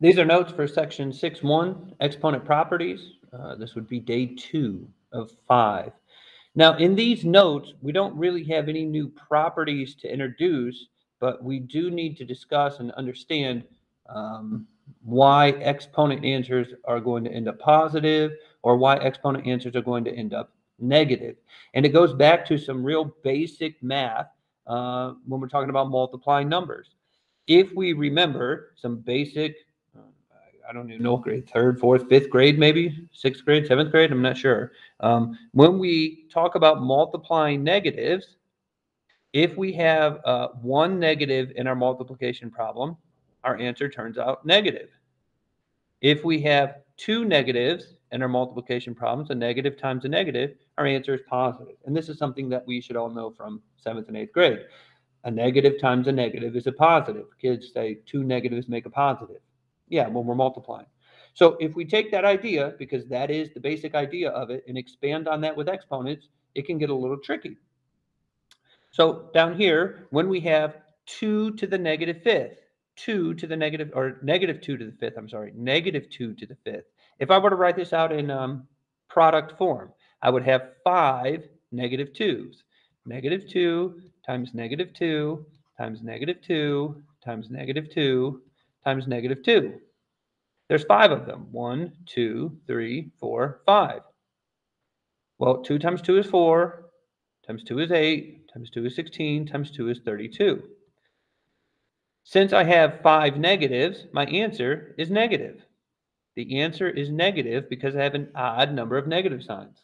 These are notes for section 6.1, exponent properties. Uh, this would be day two of five. Now, in these notes, we don't really have any new properties to introduce, but we do need to discuss and understand um, why exponent answers are going to end up positive or why exponent answers are going to end up negative. And it goes back to some real basic math uh, when we're talking about multiplying numbers. If we remember some basic, I don't even know grade, third, fourth, fifth grade, maybe sixth grade, seventh grade, I'm not sure. Um, when we talk about multiplying negatives, if we have uh, one negative in our multiplication problem, our answer turns out negative. If we have two negatives in our multiplication problems, a negative times a negative, our answer is positive. And this is something that we should all know from seventh and eighth grade. A negative times a negative is a positive. Kids say two negatives make a positive. Yeah, when we're multiplying. So if we take that idea, because that is the basic idea of it, and expand on that with exponents, it can get a little tricky. So down here, when we have 2 to the negative fifth, 2 to the negative, or negative 2 to the fifth, I'm sorry, negative 2 to the fifth. If I were to write this out in um, product form, I would have 5 negative 2s. Negative 2 times negative 2 times negative 2 times negative 2 times negative 2. There's five of them. One, two, three, four, five. Well, 2 times 2 is 4, times 2 is 8, times 2 is 16, times 2 is 32. Since I have five negatives, my answer is negative. The answer is negative because I have an odd number of negative signs.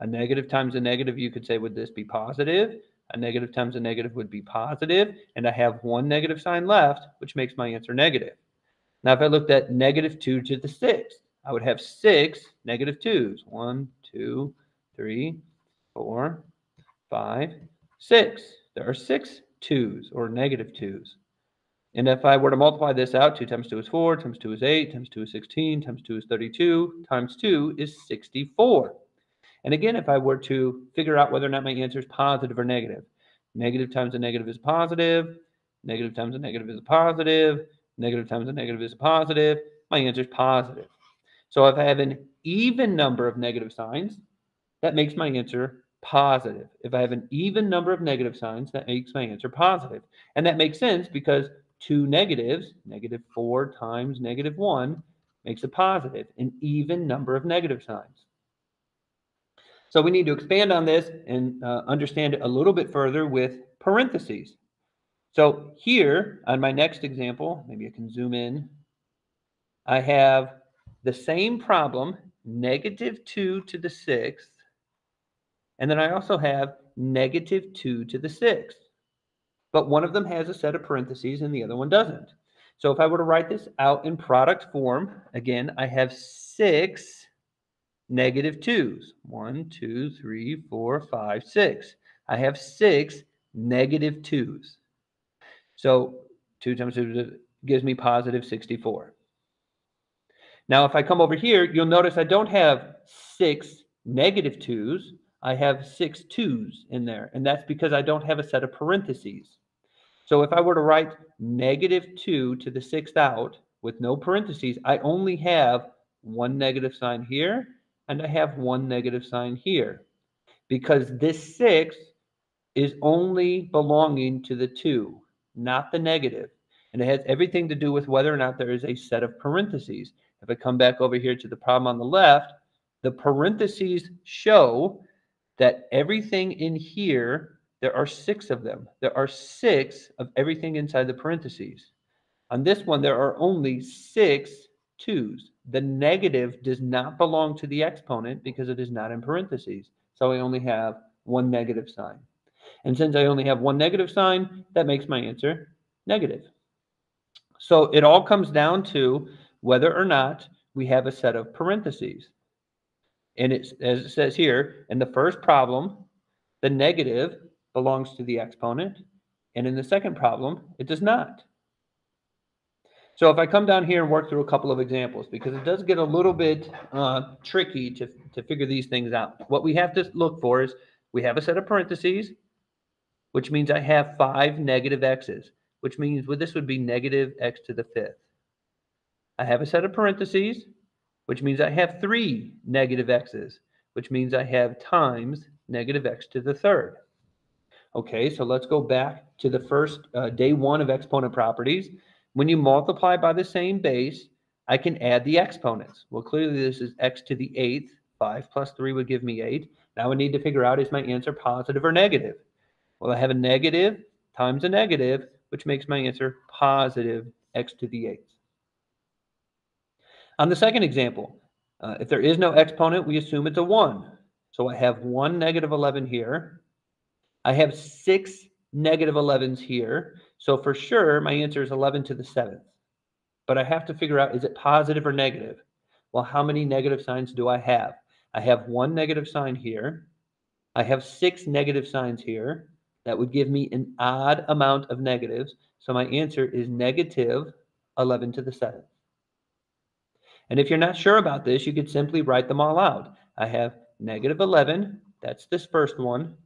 A negative times a negative, you could say, would this be positive? A negative times a negative would be positive, and I have one negative sign left, which makes my answer negative. Now, if I looked at negative 2 to the 6th, I would have six negative 2s. One, two, three, four, five, six. There are six 2s or negative 2s. And if I were to multiply this out, 2 times 2 is 4, times 2 is 8, times 2 is 16, times 2 is 32, times 2 is 64. And again, if I were to figure out whether or not my answer is positive or negative, negative times a negative is positive, negative times a negative is a positive, negative times a negative is a positive, my answer is positive. So if I have an even number of negative signs, that makes my answer positive. If I have an even number of negative signs, that makes my answer positive. And that makes sense because two negatives, negative 4 times negative 1, makes a positive, an even number of negative signs. So we need to expand on this and uh, understand it a little bit further with parentheses. So here on my next example, maybe I can zoom in, I have the same problem, negative 2 to the 6th, and then I also have negative 2 to the 6th but one of them has a set of parentheses and the other one doesn't. So if I were to write this out in product form, again, I have six negative twos. One, two, three, four, five, six. I have six negative twos. So two times two gives me positive 64. Now, if I come over here, you'll notice I don't have six negative twos. I have six twos in there, and that's because I don't have a set of parentheses. So if I were to write negative 2 to the sixth out with no parentheses, I only have one negative sign here and I have one negative sign here because this 6 is only belonging to the 2, not the negative. And it has everything to do with whether or not there is a set of parentheses. If I come back over here to the problem on the left, the parentheses show that everything in here there are six of them. There are six of everything inside the parentheses. On this one, there are only six twos. The negative does not belong to the exponent because it is not in parentheses. So I only have one negative sign. And since I only have one negative sign, that makes my answer negative. So it all comes down to whether or not we have a set of parentheses. And it's, as it says here, in the first problem, the negative belongs to the exponent. And in the second problem, it does not. So if I come down here and work through a couple of examples, because it does get a little bit uh, tricky to, to figure these things out. What we have to look for is we have a set of parentheses, which means I have five negative x's, which means well, this would be negative x to the fifth. I have a set of parentheses, which means I have three negative x's, which means I have times negative x to the third. Okay, so let's go back to the first uh, day one of exponent properties. When you multiply by the same base, I can add the exponents. Well, clearly this is x to the eighth. 5 plus 3 would give me 8. Now I need to figure out is my answer positive or negative? Well, I have a negative times a negative, which makes my answer positive x to the eighth. On the second example, uh, if there is no exponent, we assume it's a 1. So I have one negative 11 here. I have six negative 11s here. So for sure, my answer is 11 to the 7th. But I have to figure out, is it positive or negative? Well, how many negative signs do I have? I have one negative sign here. I have six negative signs here. That would give me an odd amount of negatives. So my answer is negative 11 to the 7th. And if you're not sure about this, you could simply write them all out. I have negative 11, that's this first one,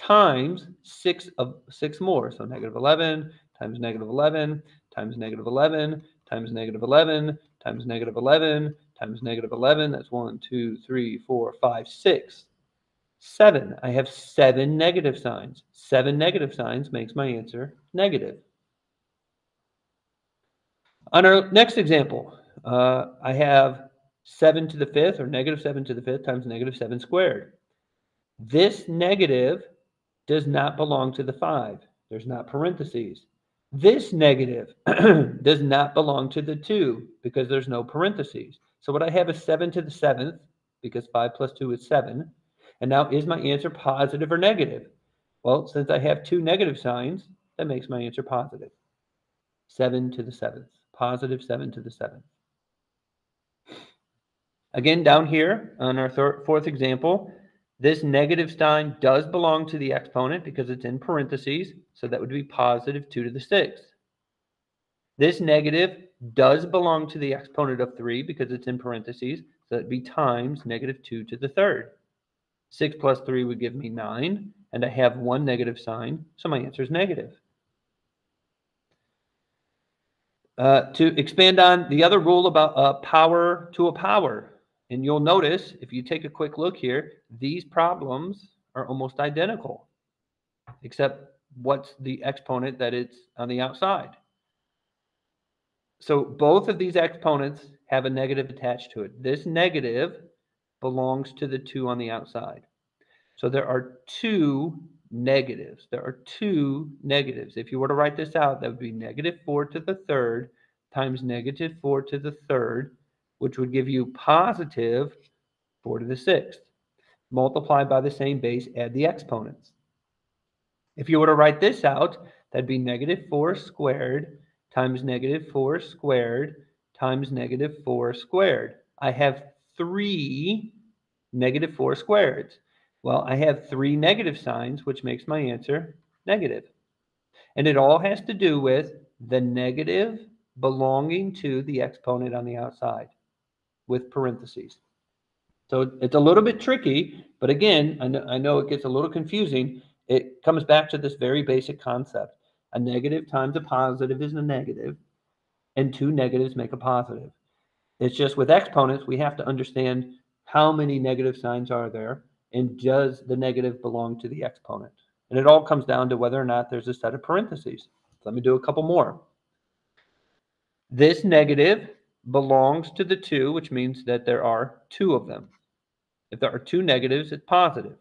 times six of six more. So negative 11 times negative 11 times negative 11 times negative 11 times negative 11 times negative 11. That's one, two, three, four, five, six, seven. I have seven negative signs. Seven negative signs makes my answer negative. On our next example, uh, I have 7 to the fifth, or negative 7 to the fifth times negative 7 squared. This negative does not belong to the 5. There's not parentheses. This negative does not belong to the 2 because there's no parentheses. So what I have is 7 to the 7th because 5 plus 2 is 7. And now is my answer positive or negative? Well, since I have two negative signs, that makes my answer positive. 7 to the 7th. Positive 7 to the 7th. Again, down here on our fourth example, this negative sign does belong to the exponent because it's in parentheses. So that would be positive 2 to the 6th. This negative does belong to the exponent of 3 because it's in parentheses. So that'd be times negative 2 to the third. 6 plus 3 would give me 9. And I have one negative sign, so my answer is negative. Uh, to expand on the other rule about uh, power to a power, and you'll notice if you take a quick look here, these problems are almost identical, except what's the exponent that it's on the outside. So both of these exponents have a negative attached to it. This negative belongs to the 2 on the outside. So there are two negatives. There are two negatives. If you were to write this out, that would be negative 4 to the third times negative 4 to the third which would give you positive 4 to the sixth. Multiply by the same base, add the exponents. If you were to write this out, that'd be negative 4 squared times negative 4 squared times negative 4 squared. I have three negative 4 squareds. Well, I have three negative signs, which makes my answer negative. And it all has to do with the negative belonging to the exponent on the outside with parentheses. So it's a little bit tricky, but again, I know, I know it gets a little confusing. It comes back to this very basic concept. A negative times a positive is a negative, and two negatives make a positive. It's just with exponents, we have to understand how many negative signs are there, and does the negative belong to the exponent? And it all comes down to whether or not there's a set of parentheses. Let me do a couple more. This negative belongs to the two, which means that there are two of them. If there are two negatives, it's positive.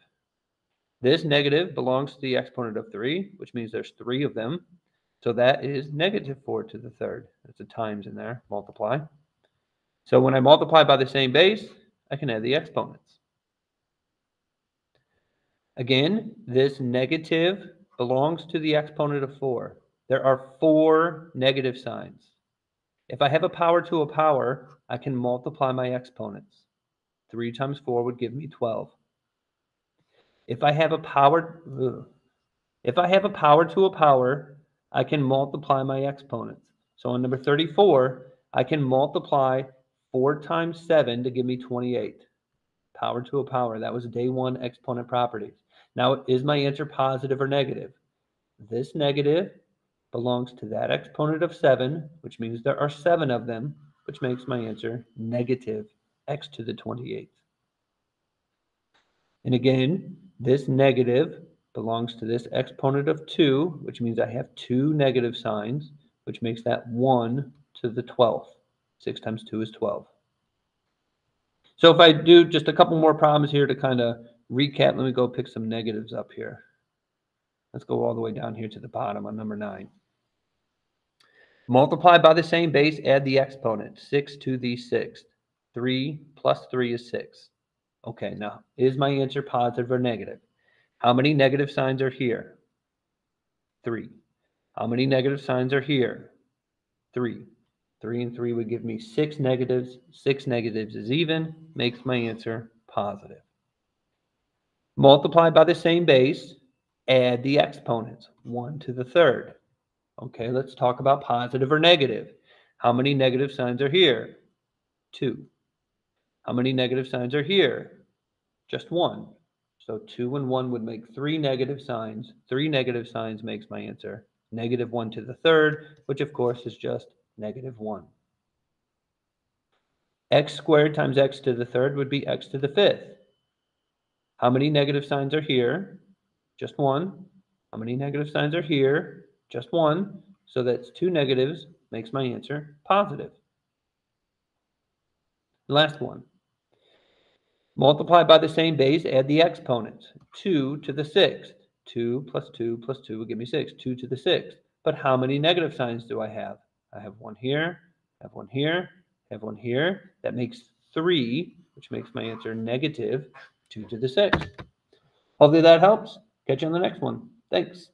This negative belongs to the exponent of 3, which means there's three of them. So that is negative 4 to the third. That's a times in there, multiply. So when I multiply by the same base, I can add the exponents. Again, this negative belongs to the exponent of 4. There are four negative signs. If I have a power to a power, I can multiply my exponents. 3 times 4 would give me 12. If I have a power, ugh, if I have a power to a power, I can multiply my exponents. So on number 34, I can multiply 4 times 7 to give me 28. Power to a power. That was day one exponent properties. Now, is my answer positive or negative? This negative belongs to that exponent of 7, which means there are 7 of them, which makes my answer negative x to the 28th. And again, this negative belongs to this exponent of 2, which means I have two negative signs, which makes that 1 to the 12th. 6 times 2 is 12. So if I do just a couple more problems here to kind of recap, let me go pick some negatives up here. Let's go all the way down here to the bottom on number 9. Multiply by the same base, add the exponent, 6 to the 6th. 3 plus 3 is 6. Okay, now, is my answer positive or negative? How many negative signs are here? 3. How many negative signs are here? 3. 3 and 3 would give me 6 negatives. 6 negatives is even, makes my answer positive. Multiply by the same base, add the exponents, 1 to the third. Okay, let's talk about positive or negative. How many negative signs are here? Two. How many negative signs are here? Just one. So two and one would make three negative signs. Three negative signs makes my answer negative one to the third, which of course is just negative one. x squared times x to the third would be x to the fifth. How many negative signs are here? Just one. How many negative signs are here? Just one. So that's two negatives makes my answer positive. Last one. Multiply by the same base, add the exponents. 2 to the sixth. 2 plus 2 plus 2 will give me 6. 2 to the sixth. But how many negative signs do I have? I have one here, have one here, have one here. That makes 3, which makes my answer negative 2 to the sixth. Hopefully that helps. Catch you on the next one. Thanks.